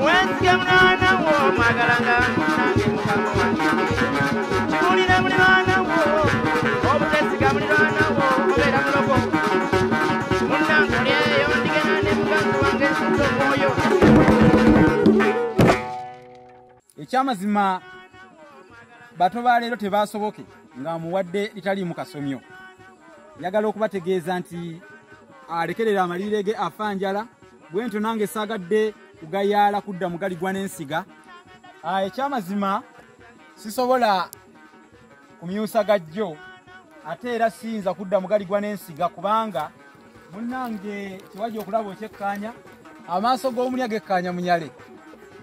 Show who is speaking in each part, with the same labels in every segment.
Speaker 1: wenzige mwana wo mwagalanga nange mukama wange kiwulire muliraana wo obutesiga muliraana wo obeera mulogo. Munnankulyeyo ndigenda ne muganzi wange nsuza omwoyo.
Speaker 2: Ekyamazima bato ba leero tebasoboke nga muwadde litaliimu kasomyo. Njagala okubategeeza nti alekerera amalire ge afa njala bwe ntyo nange saagadde kugayaala kudda mugaligwa n'ensiga. Ekyamazima sisobola kumyusa gajjo ate era siyinza kudda mugaligwa n'ensiga kubanga munnange kiwajja okulaba okyekkaanya amaaso g'omuli agekkaanya munyale.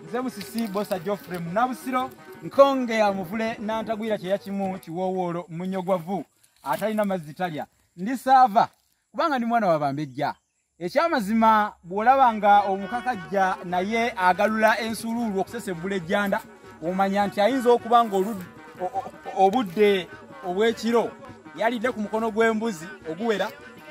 Speaker 2: Nze musisi bosa jofre munabusiro nkonge amuvule nantagwira kyeya kimu kiwoowoolo munyogwavu atalina mazzi talya. Ndi saava kubanga ndi mwana wabambejja ekyamazima bw'olaba nga omukakajja naye agalula ensuuluulu okusesebbula ejjanda omanya nti ayinza okuba nga obudde obw'ekiro yalidde ku mukono gw'embuzi oguwera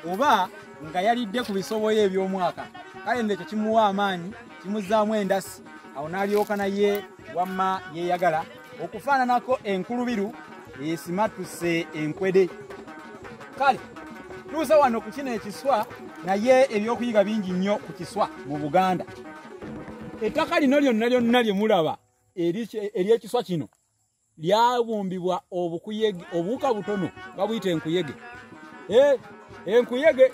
Speaker 2: oba nga yalidde ku bisoboyo eby'omwaka. Kale nno ekyo kimuwa amaanyi kimuzzaamu endasi awo n'alyoka naye wamma yeeyagala okufaananako enkulubiru esimatuse enkwede. Kale tuusa wano ku kino ekiswa naye ebyokuyiga bingi nnyo ku kiswa mu buganda. Ettaka lino lyonna lyonna lye mulaba ery'ekiswa kino lyabumbibwa obukuyege obuwuka butono babuyita enkuyege. Eh, enkuyege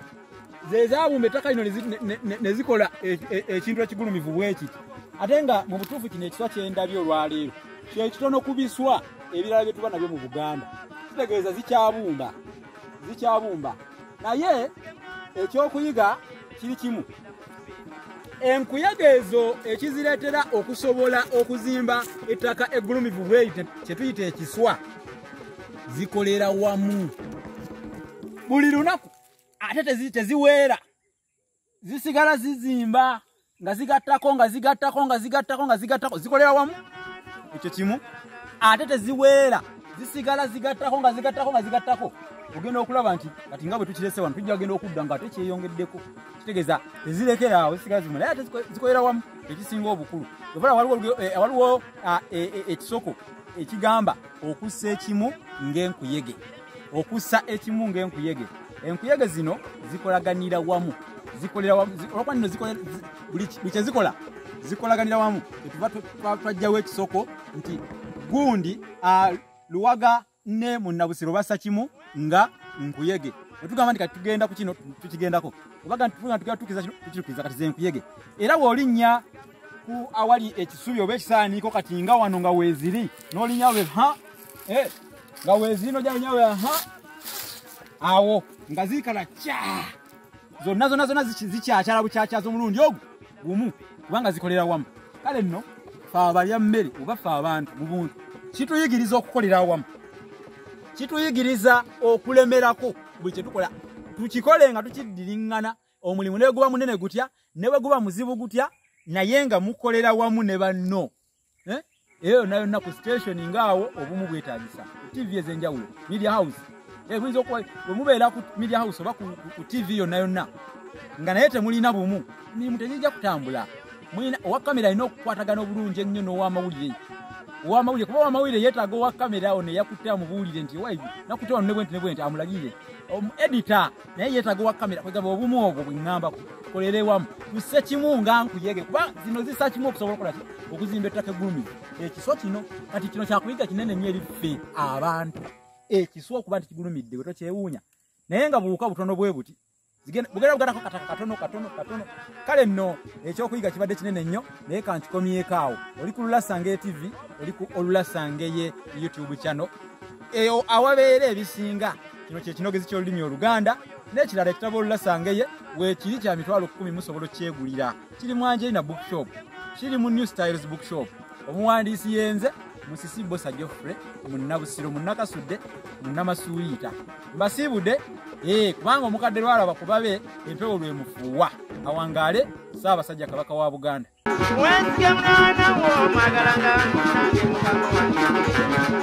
Speaker 2: ze zaabumba ettaka lino ne zi- ne- ne- ne- ne zikola e- e- ekintu ekigulumivu bwe kiti ate nga mu butuufu kino ekiswa kyendabye olwaleero kyekitono ku biswa ebirala bye tuba nabyo mu buganda. Kitegeeza zikyabumba zikyabumba naye ekyokuyiga kiri kimu. Enkuyege ezo ekizireetera okusobola okuzimba ettaka eggulumivu bweri kyetuyita ekiswa zikolera wamu. Buli lunaku ate tezi- teziweera. Zisigala zizimba nga zigattako nga zigattako nga zigattako nga zigattako zikolera wamu. Ekyo kimu ate teziweera. Zisigala zigattako nga zigattako nga zigattako ogenda okulaba nti kati nga bwe tukirese wano tujja kugenda okudda nga ate kyeyongeddeko. Kitegeeza tezirekera awo zisigala zimu naye ate ziko- zikolera wamu ekisinga obukulu. Ovala waliwo eh, ah, eh, eh, ekisoko ekigamba okussa ekimu ng'enkuyege. Okussa ekimu ng'enkuyege. Enkuyege zino zikolaganira wamu. Zikolera wamu olwokuba zi- buli kyezikola zikolaganira wamu. Twa- twajjawo ekisoko nti gundi ah, luwaga ne munnabusiro bassa kimu nga nkuyege. Netugamba nti kati tugenda ku kino tu- tukigendako obaga tugenda tukiza kino tukitukiza kati ze nkuyege. Era bw'olinnya ku awali ekisubi oba ekisaaniiko kati nga wano nga weeziri n'olinnya we ha eh, nga weeziri nojalinnya we ha awo nga ziikala kya. Zonna zonna zonna zikyakyala bukyakyaza omulundi ogwo gumu kubanga zikolera wamu. Kale nno fe abalya mmere oba fe abantu mu buntu kituyigiriza okukolera awamu kituyigiriza okulemerako. Buli kyetukola tukikole nga tukidiriŋŋana omulimu ne guba munene gutya ne bwe guba muzibu gutya naye nga mukolera wamu ne banno. Eh? eyo yonna yonna ku station ngaawo obumu bwetagisa tv ez'enjawulo media house. Eh, buyinza okuba bwe mubeera ku media house oba ku, tv yonna yonna nga naye temulina bumu emirimu tegijja kutambula. Owa kamera alina okukwatagana obulungi ennyo n'owamawulire owamawulire kuba owamawulire yeetaaga owa kamera ono eyakutte amubuulire nti waibi nakutte wano ne bwenti ne bwenti amulagire. Edita naye yeetaaga owa kamera kwegamba obumu obwo bwe ŋŋambako kolere wamu. Tusse kimu nga nkuyege kuba zino zisa kimu okusobola okukola ki? Okuzimba ettaka eggulumivu ekiswa kino kati kino kyakuyiga kinene nnyo eri ffe abantu. Ekiswa okuba nti kigulumidde bwe tokyewuunya. Naye nga buwuka butono bwe buti Bugatako kataka katono katono katono kale nno ekyokuyiga kibadde kinene nnyo naye kankikomyeko awo. Oli ku lulasange tv oli ku olulasangeye youtube channel. Eyo awabeera ebisinga. Kino kyekinogezi kyolulimi oluganda n'ekirala ekitabo olulasangeye weekiri kya mitwalo kumi musobola okyegulira kiri mu angelina bookshop kiri mu new styles bookshop. Omuwandiisi yenze musisi bosa joffre munnabusiro munnakasudde munnamasuuyiita mbasiibudde ee kubanga omukadde lwalaba kubabe empewo lwe mufuuwa. Awangaale saabasajja kabaka wa buganda.
Speaker 1: Wenzige mwana wo mwagalanga nange mukama wange